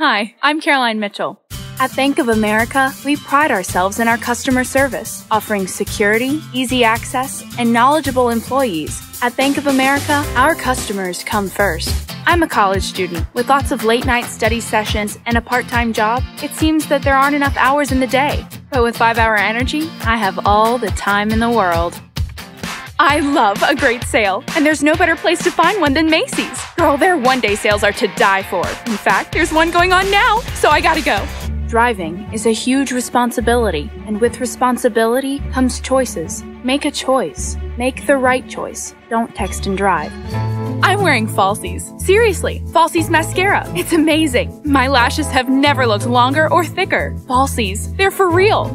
Hi, I'm Caroline Mitchell. At Bank of America, we pride ourselves in our customer service, offering security, easy access, and knowledgeable employees. At Bank of America, our customers come first. I'm a college student. With lots of late night study sessions and a part time job, it seems that there aren't enough hours in the day. But with 5 Hour Energy, I have all the time in the world. I love a great sale, and there's no better place to find one than Macy's. Girl, their one day sales are to die for. In fact, there's one going on now, so I gotta go. Driving is a huge responsibility, and with responsibility comes choices. Make a choice. Make the right choice. Don't text and drive. I'm wearing falsies. Seriously, Falsies mascara. It's amazing. My lashes have never looked longer or thicker. Falsies, they're for real.